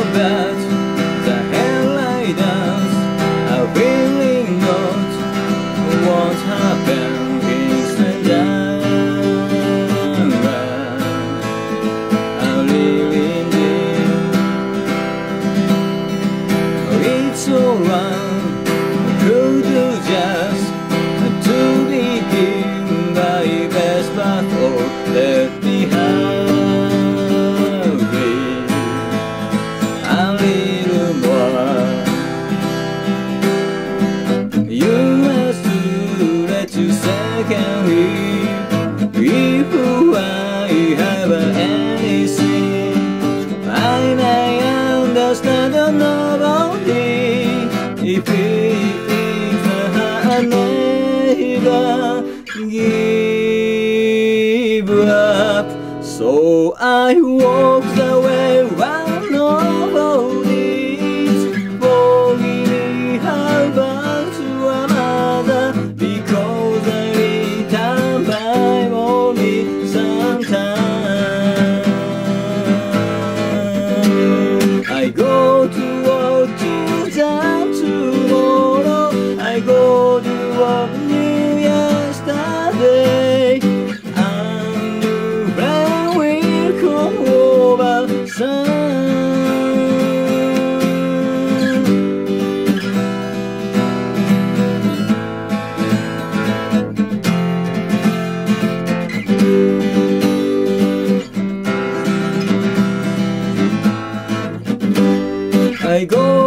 about give up. So I won't I go